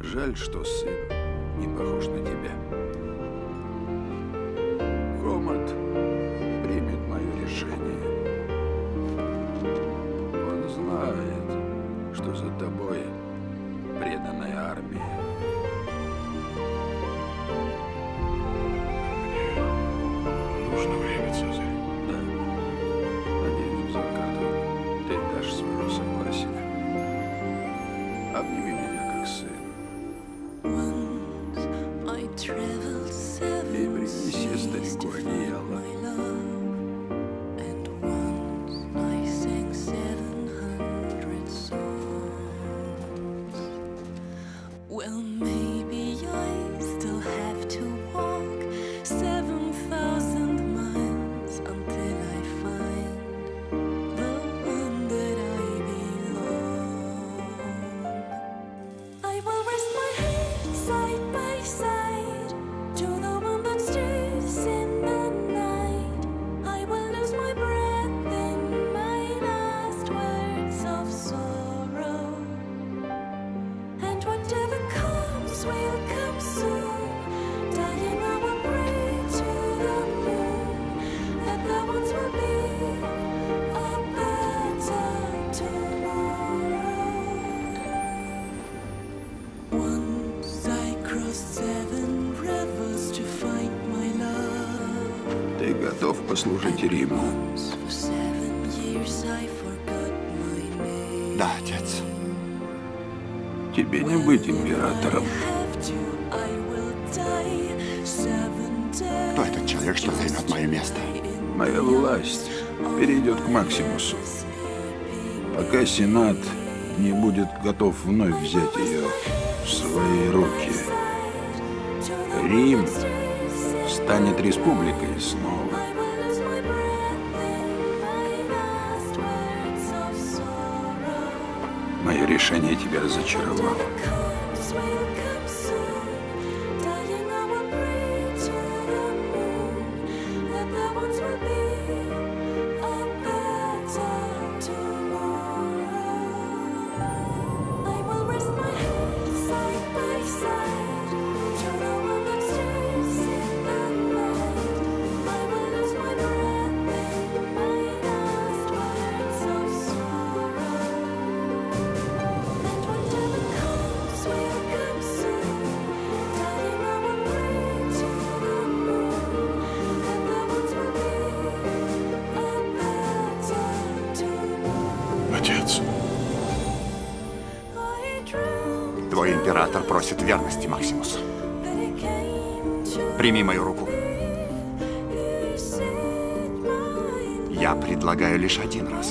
Жаль, что сын не похож на тебя. Хомот примет мое решение. Он знает, что за тобой преданная армия. обними меня. next. готов послужить Риму. Да, отец. Тебе не быть императором. Кто этот человек, что займет мое место? Моя власть перейдет к Максимусу. Пока Сенат не будет готов вновь взять ее в свои руки. Рим станет республикой снова. Мое решение тебя разочаровало. император просит верности, Максимус. Прими мою руку. Я предлагаю лишь один раз.